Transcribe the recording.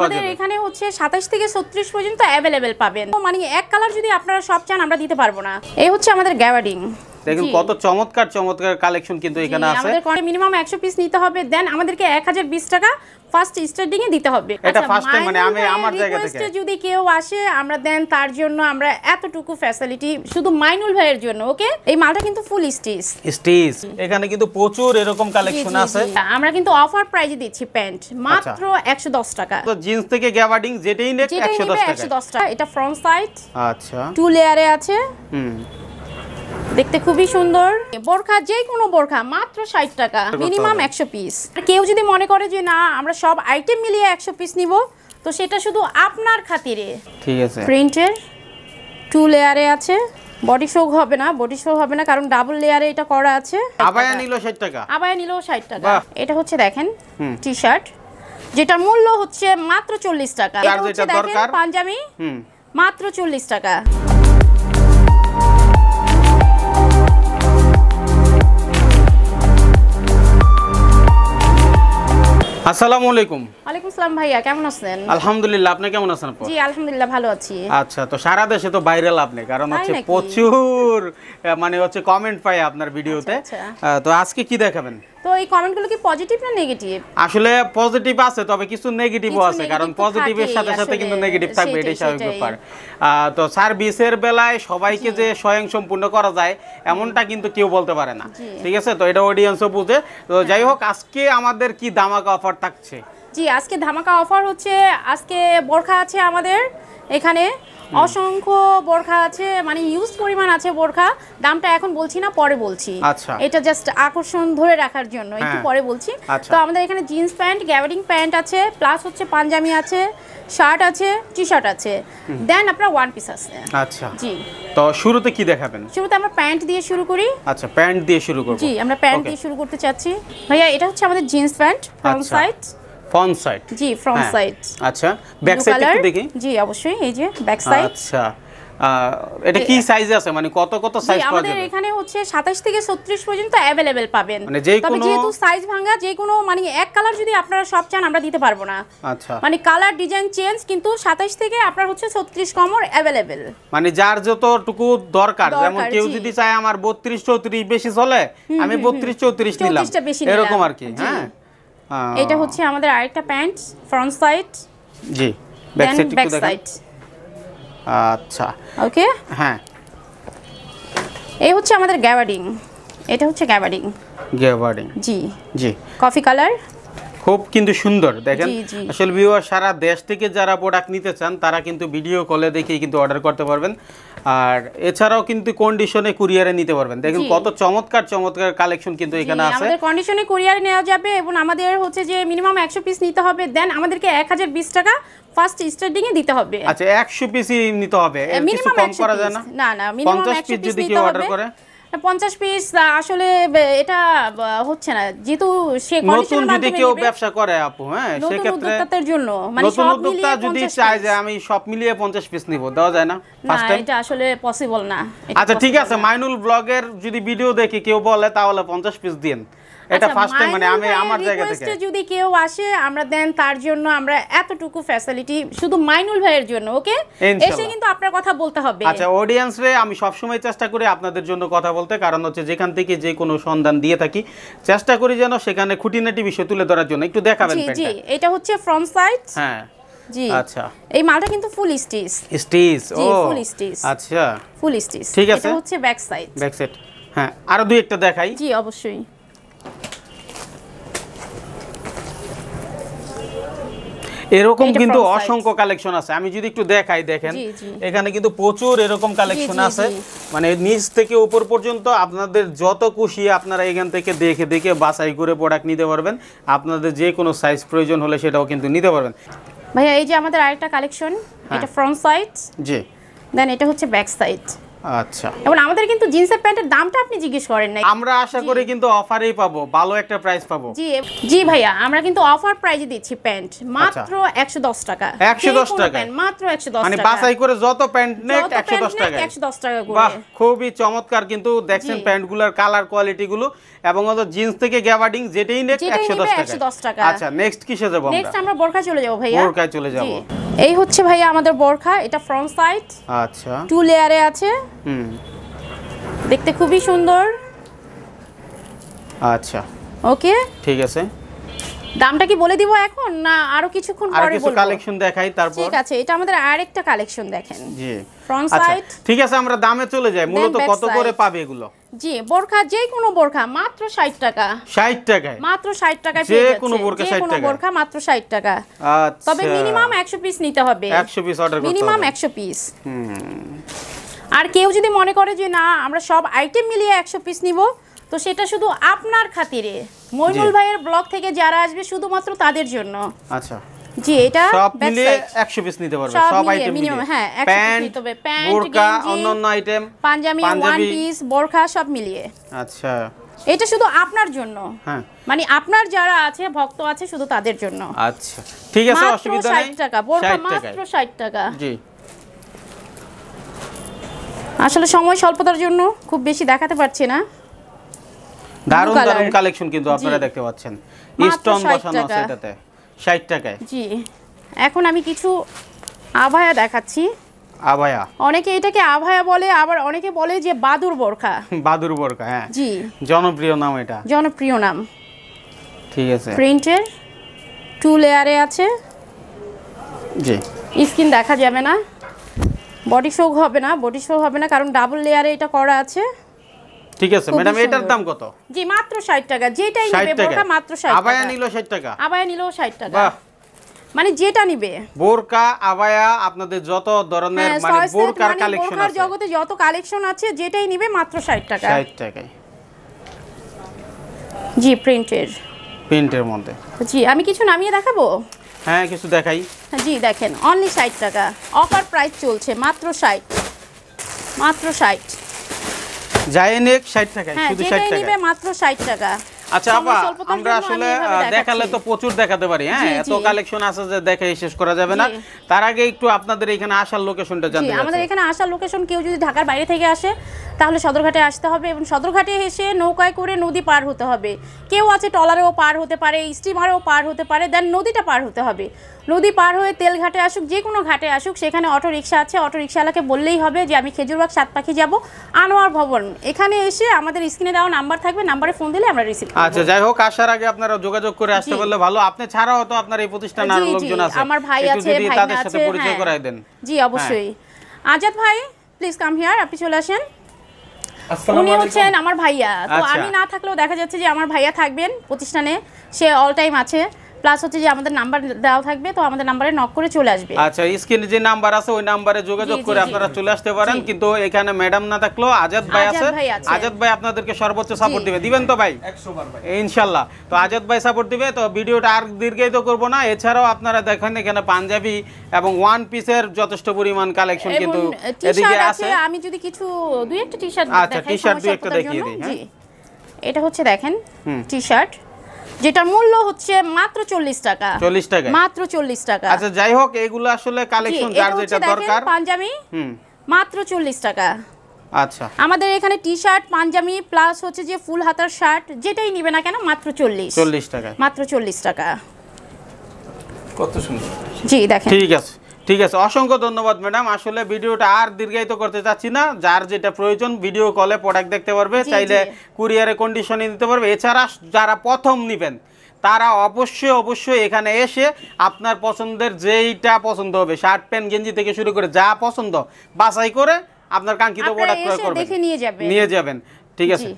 আমাদের এখানে হচ্ছে সাতাশ থেকে ছত্রিশ পর্যন্ত অ্যাভেলেবেল পাবেন। মানে এক কালার যদি আপনারা সব চান আমরা দিতে পারব না। এই হচ্ছে আমাদের গ্যাওয়ার্ডিং দেখুন কত চমৎকার চমৎকার কালেকশন কিন্তু এখানে আছে। আমাদের মিনিমাম একশো পিস নিতে হবে দেন আমাদেরকে এক হাজার বিশ টাকা ফার্স্ট স্টার্টিং এ দিতে হবে। এটা আচ্ছা, first time মানে আমি আমার জায়গা থেকে। যদি কেউ আসে আমরা দেন তার জন্য আমরা এতটুকু ফ্যাসিলিটি শুধু মাইনুল ভাইয়ের জন্য ওকে এই মালটা কিন্তু ফুল স্টিচ স্টিচ এখানে কিন্তু প্রচুর এরকম কালেকশন আছে। আমরা কিন্তু অফার প্রাইজে দিচ্ছি প্যান্ট মাত্র একশো দশ টাকা। তো জিন্স থেকে গ্যাবার্ডিং যেটাই নেক 110 টাকা একশো দশ টাকা। এটা ফ্রন্ট সাইড আচ্ছা। টু লেয়ারে আছে। হুম। দেখতে খুবই সুন্দর। বোরখা যে কোনো বোরখা মাত্র ষাট টাকা। মিনিমাম একশো পিস কেউ যদি মনে করে যে না আমরা সব আইটেম মিলিয়ে একশো পিস নিব তো সেটা শুধু আপনার খাতিরে। ঠিক আছে। প্রিন্টের টু লেয়ারে আছে। বডি শো হবে না বডি শো হবে না কারণ ডাবল লেয়ারে এটা করা আছে। আবায়া নিল 60 টাকা? আবায়া নিলেও ষাট টাকা। এটা হচ্ছে দেখেন। টি শার্ট যেটা মূল্য হচ্ছে মাত্র চল্লিশ টাকা। এটা হচ্ছে দেখেন পাঞ্জাবি মাত্র চল্লিশ টাকা। আসসালামু আলাইকুম। ওয়ালাইকুম সালাম ভাইয়া কেমন আছেন? আলহামদুলিল্লাহ আপনি কেমন আছেন জি আলহামদুলিল্লাহ ভালো আছি। আচ্ছা তো সারা দেশে তো ভাইরাল আপনি কারণ হচ্ছে প্রচুর মানে হচ্ছে কমেন্ট পাই আপনার ভিডিওতে আচ্ছা, তো আজকে কি দেখাবেন? তো এই কমেন্টগুলো কি পজিটিভ না নেগেটিভ আসলে পজিটিভ আছে তবে কিছু নেগেটিভও আছে কারণ পজিটিভের সাথে সাথে কিন্তু নেগেটিভ থাকবে এটাই স্বাভাবিক ব্যাপার। তো সার্ভিসের বেলায় সবাইকে যে স্বয়ং সম্পূর্ণ করা যায় এমনটা কিন্তু কেউ বলতে পারে না। ঠিক আছে? তো এটা অডিয়েন্সও বুঝে। তো যাই হোক আজকে আমাদের কি দামাকা অফার থাকছে? জি আজকে ধামাকা অফার হচ্ছে আজকে বোরখা আছে আমাদের এখানে। অসংখ্য বোরখা আছে মানে ইউজ পরিমাণ আছে বোরখা। দামটা এখন বলছি না পরে বলছি। আচ্ছা। এটা জাস্ট আকর্ষণ ধরে রাখার জন্য একটু হ্যাঁ। পরে বলছি। আচ্ছা। তো আমাদের এখানে জিন্স প্যান্ট গ্যাবারিং প্যান্ট আছে প্লাস হচ্ছে পাঞ্জামি আছে শার্ট আছে টি শার্ট আছে দেন আপনার ওয়ান পিস আছে। আচ্ছা। জি। তো শুরুতে কি দেখাবেন? শুরুতে আমরা প্যান্ট দিয়ে শুরু করি। আচ্ছা প্যান্ট দিয়ে শুরু করব। জি আমরা প্যান্ট দিয়ে শুরু করতে চাচ্ছি। ভাইয়া এটা হচ্ছে আমাদের jeans pant front. Side front side জি ফ্রন্ট সাইড আচ্ছা ব্যাক সাইড একটু দেখি। জি অবশ্যই এই যে ব্যাক সাইড আচ্ছা এটা কি সাইজে আছে? মানে কত কত সাইজ পাওয়া আমাদের এখানে হচ্ছে 27 থেকে 36 পর্যন্ত অ্যাভেলেবেল পাবেন। মানে যে তবে কোনো- যেহেতু সাইজ ভাঙা যে কোনো মানে এক কালার যদি আপনারা সব চান আমরা দিতে পারব না। আচ্ছা। মানে কালার ডিজাইন চেঞ্জ কিন্তু 27 থেকে আপনার হচ্ছে 36 কমর অ্যাভেলেবেল মানে যার যতটুকু দরকার দরকার, যেমন কেউ যদি চায় আমার বত্রিশ চৌত্রিশ বেশি চলে আমি বত্রিশ চৌত্রিশ নিলাম। 34 বেশি নিলাম, এরকম আর কি হ্যাঁ। এটা হচ্ছে আমাদের আরেকটা প্যান্ট ফ্রন্ট সাইড জি ব্যাক সাইড আচ্ছা। ওকে হ্যাঁ। এই হচ্ছে আমাদের গ্যাবার্ডিং এটা হচ্ছে গ্যাবার্ডিং গ্যাবার্ডিং জি। জি। কফি কালার খুব কিন্তু সুন্দর দেখেন। আসলে ভিউয়ার সারা দেশ থেকে যারা প্রোডাক্ট নিতে চান তারা কিন্তু ভিডিও কলে দেখেই কিন্তু অর্ডার করতে পারবেন। আর এছাড়াও কিন্তু কন্ডিশনে কুরিয়ারে নিতে পারবেন। দেখেন কত চমৎকার চমৎকার কালেকশন কিন্তু এখানে আছে। আমাদের কন্ডিশনে কুরিয়ার নেওয়া যাবে এবং আমাদের হচ্ছে যে মিনিমাম একশো পিস নিতে হবে দেন আমাদেরকে এক হাজার বিশ টাকা ফার্স্ট স্টার্টিং এ দিতে হবে। আচ্ছা একশো পিসই নিতে হবে। কিছু মিনিমাম কম করা যায় না? না না মিনিমাম পঞ্চাশ একশো পিস পিস যদি কেউ অর্ডার করে? পঞ্চাশ পিস আসলে এটা হচ্ছে না। যেহেতু সে নতুন যদি কেউ ব্যবসা করে আপু হ্যাঁ সেক্ষেত্রে উদ্যোক্তাদের জন্য মানে নতুন উদ্যোক্তা যদি 50 চায় যে আমি সব মিলিয়ে পঞ্চাশ পিস নিব দেওয়া যায় না? না এটা আসলে পসিবল না। আচ্ছা ঠিক আছে মাইনুল ব্লগের যদি ভিডিও দেখি কেউ বলে তাহলে পঞ্চাশ পিস দিন এটা আচ্ছা, ফার্স্ট টাইম মানে আমি আমার জায়গা থেকে। যদি কেউ আসে আমরা দেন তার জন্য আমরা এতটুকু ফ্যাসিলিটি শুধু মাইনুল ভাইয়ের জন্য ওকে এসে কিন্তু আপনার কথা বলতে হবে। আচ্ছা অডিয়েন্স রে আমি সবসময় চেষ্টা করি আপনাদের জন্য কথা বলতে কারণ হচ্ছে যেখান থেকে যে কোনো সন্ধান দিয়ে থাকি চেষ্টা করি যেন সেখানে খুঁটিনাটি বিষয় তুলে ধরার জন্য। একটু দেখাবেন জি জি এটা হচ্ছে ফ্রন্ট সাইড হ্যাঁ জি। আচ্ছা। এই মালটা কিন্তু ফুল স্টিচ স্টিচ ও full stitch। আচ্ছা। ফুল স্টিচ ঠিক আছে। এটা হচ্ছে ব্যাক সাইড ব্যাক সেট হ্যাঁ আরও দুই একটা দেখাই। জি অবশ্যই। এরকম কিন্তু অসংখ্য কালেকশন আছে। আমি যদি একটু দেখাই দেখেন। এখানে কিন্তু প্রচুর এরকম কালেকশন আছে। মানে নিচ থেকে উপর পর্যন্ত আপনাদের যত খুশি আপনারা এখান থেকে দেখে দেখে বাছাই করে প্রোডাক্ট নিতে পারবেন। আপনাদের যে কোনো সাইজ প্রয়োজন হলে সেটাও কিন্তু নিতে পারবেন। ভাইয়া এই যে আমাদের আরেকটা কালেকশন হ্যাঁ। এটা ফ্রন্ট সাইড জি। দেন এটা হচ্ছে ব্যাক সাইড আচ্ছা। এবং আমাদের কিন্তু জিন্সের প্যান্টের দামটা আপনি জিজ্ঞেস করেন নাই। আমরা আশা করি কিন্তু অফারেই পাবো ভালো একটা প্রাইস পাবো। জি জি ভাইয়া আমরা কিন্তু অফার প্রাইজে দিচ্ছি প্যান্ট মাত্র একশো দশ টাকা। 110 টাকা? মাত্র একশো দশ মানে টাকা। বাছাই করে যত প্যান্ট নেক যত একশো দশ প্যান্ট নেক টাকা 110 টাকা করে। বাহ খুবই চমৎকার কিন্তু দেখছেন। প্যান্টগুলোর কালার কোয়ালিটি গুলো এবং জিন্স থেকে গ্যাবার্ডিং যেটাই নেক যেটাই একশো দশ টাকা 110 টাকা। আচ্ছা নেক্সট কিসে যাব নেক্সট আমরা আমরা বোরখা চলে যাব ভাইয়া। বোরকায় চলে যাব। এই হচ্ছে ভাইয়া আমাদের বোরখা এটা ফ্রন্ট সাইড আচ্ছা। টু লেয়ারে আছে। দেখতে খুবই সুন্দর। আচ্ছা। ওকে। ঠিক আছে। দামটা কি বলে দিব এখন না আরও কিছুক্ষণ পরে বলব? কালেকশন দেখাই তারপর। ঠিক আছে এটা আমাদের আরেকটা কালেকশন দেখেন। জি। Front আচ্ছা side। ঠিক আছে আমরা দামে চলে যাই। মূলত কত করে পাবে এগুলো? জি বোরখা যে কোনো বোরখা মাত্র ষাট টাকা। ষাট টাকায়? মাত্র ষাট টাকায় যে। কোনো বোরখা যে 60 টাকা। বোরখা মাত্র ষাট টাকা। আচ্ছা। তবে মিনিমাম একশো পিস নিতে হবে। একশো পিস অর্ডার করতে হবে মিনিমাম হবে। একশো পিস আর কেউ যদি মনে করে যে না আমরা সব আইটেম মিলিয়ে একশো পিস নিব তো সেটা শুধু আপনার খাতিরে। মইনুল ভাইয়ের ব্লগ থেকে যারা আসবে শুধুমাত্র তাদের জন্য। আচ্ছা। জি এটা সব মিলিয়ে side। একশো পিস নিতে পারবে সব আইটেম মিলিয়ে হ্যাঁ, 100 piece প্যান্ট নিতে হবে। প্যান্ট, বোরকা অন্যান্য আইটেম পাঞ্জাবি ওয়ান পিস বোরখা সব মিলিয়ে। আচ্ছা। এটা শুধু আপনার জন্য। হ্যাঁ। মানে আপনার যারা আছে ভক্ত আছে শুধু তাদের জন্য। আচ্ছা। ঠিক আছে অসুবিধা ষাট নেই টাকা বোরখা 60 টাকায়। মাত্র ষাট টাকা। জি। আসলে সময় স্বল্পতার জন্য খুব বেশি দেখাতে পারছি না। দারুণ colour। দারুণ কালেকশন কিন্তু আপনারা দেখতে পাচ্ছেন। স্টোন বসানো আছে এটাতে। ষাট টাকায়। জি। এখন আমি কিছু আভায়া দেখাচ্ছি। আবায়া অনেকে এটাকে আভায়া বলে আবার অনেকে বলে যে বাদুর বোরখা। বাদুর বোরকা হ্যাঁ। জি। জনপ্রিয় নাম এটা। জনপ্রিয় নাম। ঠিক আছে। প্রিন্টের টু লেয়ারে আছে। জি। স্কিন দেখা যাবে না। বডি শো হবে না বডি শো হবে না কারণ ডাবল লেয়ারে এটা করা আছে। ঠিক আছে ম্যাডাম এটার দাম কত? জি মাত্র ষাট টাকা যেটাই নিবে টাকা। বোরখা মাত্র ষাট আবায়া টাকা। নিল ষাট টাকা। আবায়া নিলেও ষাট টাকা। বাহ। মানে যেটা নিবে। বোরকা আবায়া আপনাদের যত ধরনের হ্যাঁ, মানে বোরকার মানে কালেকশন আছে। জগতে যত কালেকশন আছে যেটাই নিবে মাত্র ষাট টাকা। ষাট টাকায়। জি প্রিন্টের প্রিন্টের মধ্যে। জি আমি কিছু নামিয়ে দেখাবো? হ্যাঁ কিছু দেখাই। জি দেখেন অনলি ষাট টাকা। অফার প্রাইস চলছে মাত্র ষাট। মাত্র ষাট। জায়নেক নেক ষাট টাকা হ্যাঁ শুধু ষাট নিবে মাত্র ষাট টাকা। আচ্ছা আপা আমরা আসলে দেখালে তো প্রচুর দেখাতে পারি হ্যাঁ? এত কালেকশন আছে যে দেখে শেষ করা যাবে না। তার আগে একটু আপনাদের এখানে আসার লোকেশনটা জানতে আমাদের এখানে আসার লোকেশন কেউ যদি ঢাকার বাইরে থেকে আসে তাহলে সদরঘাটে আসতে হবে এবং সদরঘাটে এসে নৌকায় করে নদী পার হতে হবে। কেউ আছে টলারেও পার হতে পারে স্টিমারেও পার হতে পারে দেন নদীটা পার হতে হবে। নদী পার হয়ে তেলঘাটে আসুক যে কোনো ঘাটে আসুক সেখানে অটো রিক্সা আছে। অটো রিক্সাওয়ালাকে বললেই হবে যে আমি খেজুরবাগ সাত পাখি যাব আনোয়ার ভবন। এখানে এসে আমাদের স্ক্রিনে দেওয়া নাম্বার থাকবে নাম্বারে ফোন দিলে আমরা রিসিভ আচ্ছা যাই হোক আসার আগে আপনারা যোগাযোগ করে আসতে জি। পারলে ভালো। আপনি ছাড়াও তো আপনার এই প্রতিষ্ঠানে আরও লোকজন আছে। আমার ভাই আছে ভাই তাদের সাথে পরিচয় করায় দেন। জি অবশ্যই। আজাদ ভাই প্লিজ কাম হিয়ার আপনি চলে আসেন। উনি আলাইকুম। হচ্ছেন আমার ভাইয়া। তো আচ্ছা। আমি না থাকলেও দেখা যাচ্ছে যে আমার ভাইয়া থাকবেন প্রতিষ্ঠানে। সে অল টাইম আছে। প্লাস হচ্ছে যে আমাদের নাম্বার দেওয়া থাকবে তো আমাদের নাম্বারে নক করে চলে আসবে। আচ্ছা স্ক্রিনে যে নাম্বার আছে ওই নাম্বারে যোগাযোগ করে আপনারা চলে আসতে পারেন। কিন্তু এখানে ম্যাডাম না থাকলেও আজাদ ভাই আছে। আজাদ ভাই আপনাদেরকে সর্বোচ্চ সাপোর্ট দিবে। দিবেন তো ভাই? একশো বার ভাই। ইনশাল্লাহ। তো আজাদ ভাই সাপোর্ট দিবে। তো ভিডিওটা আর দীর্ঘায়িত করব না। এছাড়াও আপনারা দেখেন এখানে পাঞ্জাবি এবং ওয়ান পিসের যথেষ্ট পরিমাণ কালেকশন কিন্তু টি এদিকে শার্ট আছে। আমি যদি কিছু দুই একটা টি শার্ট আচ্ছা, t-shirt দুই একটা দেখিয়ে দিই, হ্যাঁ। এটা হচ্ছে দেখেন হুম। যেটার মূল্য হচ্ছে মাত্র চল্লিশ টাকা। চল্লিশ টাকা মাত্র চল্লিশ টাকা। আচ্ছা যাই হোক এগুলো আসলে কালেকশন যার যেটা দরকার। পাঞ্জাবি হুম। মাত্র চল্লিশ টাকা। আচ্ছা। আমাদের এখানে টি শার্ট পাঞ্জাবি প্লাস হচ্ছে যে ফুল হাতার শার্ট যেটাই নিবে না কেন মাত্র চল্লিশ। চল্লিশ টাকা মাত্র চল্লিশ টাকা। কত সুন্দর। জি দেখেন। ঠিক আছে। ঠিক আছে অসংখ্য ধন্যবাদ ম্যাডাম। আসলে ভিডিওটা আর দীর্ঘায়িত করতে চাচ্ছি না। যার যেটা প্রয়োজন ভিডিও কলে প্রোডাক্ট দেখতে পারবে চাইলে। কুরিয়ারে কন্ডিশনে দিতে পারবে। এছাড়া যারা প্রথম নেবেন তারা অবশ্যই অবশ্যই এখানে এসে আপনার পছন্দের যেইটা পছন্দ হবে শার্ট প্যান্ট গেঞ্জি থেকে শুরু করে যা পছন্দ বাছাই করে আপনার কাঙ্ক্ষিত প্রোডাক্ট ক্রয় করবেন। নিয়ে যাবেন। ঠিক আছে।